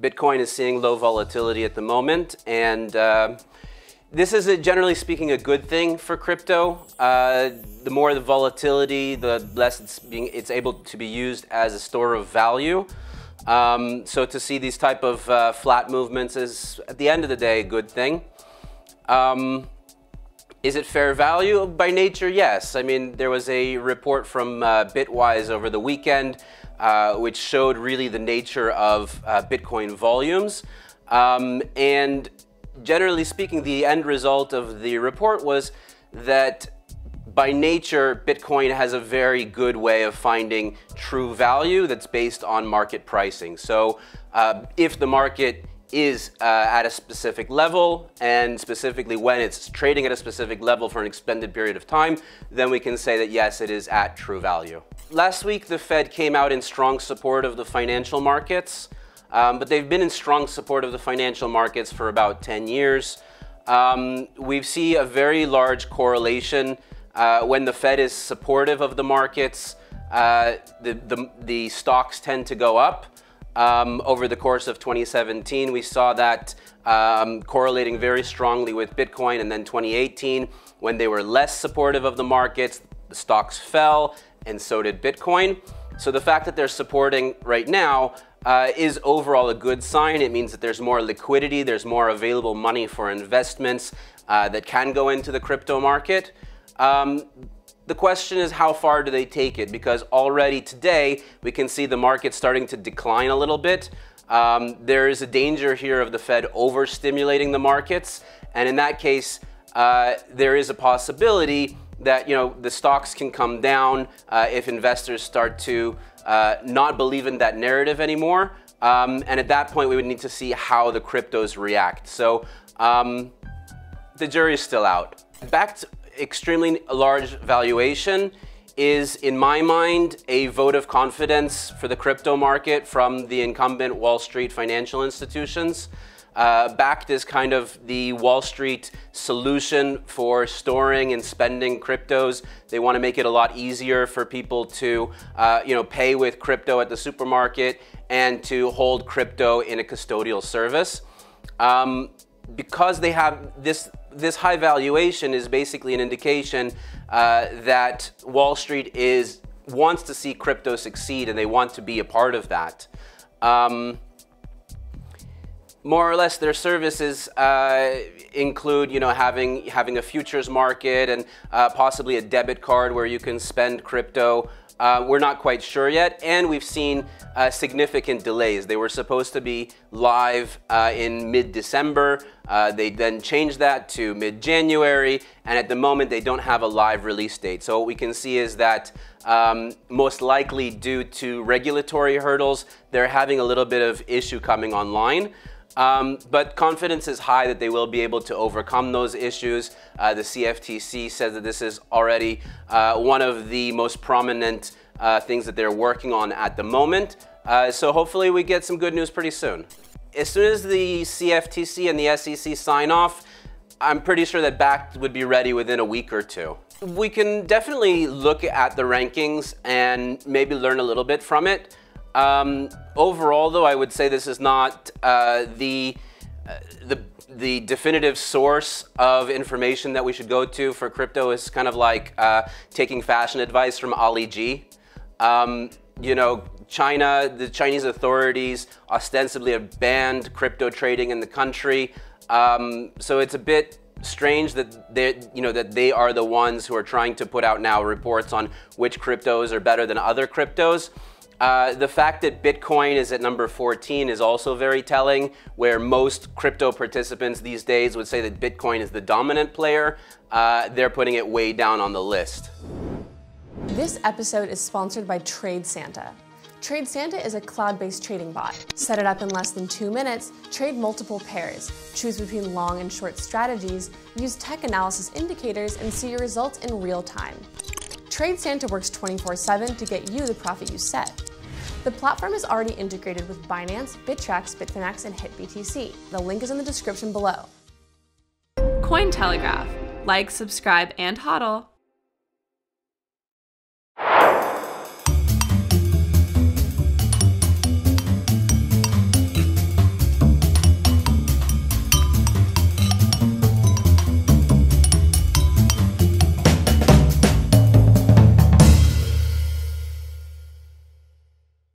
Bitcoin is seeing low volatility at the moment, and uh, this is, a, generally speaking, a good thing for crypto. Uh, the more the volatility, the less it's being it's able to be used as a store of value. Um, so to see these type of uh, flat movements is, at the end of the day, a good thing. Um, is it fair value? By nature, yes. I mean, there was a report from uh, Bitwise over the weekend uh, which showed really the nature of uh, Bitcoin volumes. Um, and generally speaking, the end result of the report was that by nature, Bitcoin has a very good way of finding true value that's based on market pricing. So uh, if the market is uh, at a specific level, and specifically when it's trading at a specific level for an extended period of time, then we can say that yes, it is at true value. Last week, the Fed came out in strong support of the financial markets, um, but they've been in strong support of the financial markets for about 10 years. Um, we see a very large correlation uh, when the Fed is supportive of the markets. Uh, the, the, the stocks tend to go up. Um, over the course of 2017. We saw that um, correlating very strongly with Bitcoin. And then 2018, when they were less supportive of the markets, the stocks fell, and so did Bitcoin. So the fact that they're supporting right now uh, is overall a good sign. It means that there's more liquidity, there's more available money for investments uh, that can go into the crypto market. Um, the question is how far do they take it? Because already today we can see the market starting to decline a little bit. Um, there is a danger here of the Fed overstimulating the markets, and in that case, uh, there is a possibility that you know the stocks can come down uh, if investors start to uh, not believe in that narrative anymore. Um, and at that point, we would need to see how the cryptos react. So um, the jury is still out. Back to, extremely large valuation is, in my mind, a vote of confidence for the crypto market from the incumbent Wall Street financial institutions. Uh, Bakkt is kind of the Wall Street solution for storing and spending cryptos. They want to make it a lot easier for people to, uh, you know, pay with crypto at the supermarket and to hold crypto in a custodial service. Um, because they have this this high valuation is basically an indication uh, that Wall Street is wants to see crypto succeed and they want to be a part of that. Um, more or less, their services uh, include, you know, having having a futures market and uh, possibly a debit card where you can spend crypto uh, we're not quite sure yet, and we've seen uh, significant delays. They were supposed to be live uh, in mid-December. Uh, they then changed that to mid-January, and at the moment they don't have a live release date. So what we can see is that um, most likely due to regulatory hurdles, they're having a little bit of issue coming online. Um, but confidence is high that they will be able to overcome those issues. Uh, the CFTC says that this is already uh, one of the most prominent uh, things that they're working on at the moment. Uh, so hopefully we get some good news pretty soon. As soon as the CFTC and the SEC sign off, I'm pretty sure that Bakkt would be ready within a week or two. We can definitely look at the rankings and maybe learn a little bit from it. Um, overall, though, I would say this is not uh, the, uh, the the definitive source of information that we should go to for crypto is kind of like uh, taking fashion advice from Ali G. Um, you know, China, the Chinese authorities ostensibly have banned crypto trading in the country. Um, so it's a bit strange that they, you know, that they are the ones who are trying to put out now reports on which cryptos are better than other cryptos. Uh, the fact that Bitcoin is at number 14 is also very telling, where most crypto participants these days would say that Bitcoin is the dominant player. Uh, they're putting it way down on the list. This episode is sponsored by TradeSanta. Trade Santa is a cloud-based trading bot. Set it up in less than two minutes, trade multiple pairs, choose between long and short strategies, use tech analysis indicators, and see your results in real time. TradeSanta works 24-7 to get you the profit you set. The platform is already integrated with Binance, Bittrex, Bitfinex, and HitBTC. The link is in the description below. Cointelegraph. Like, subscribe, and hodl.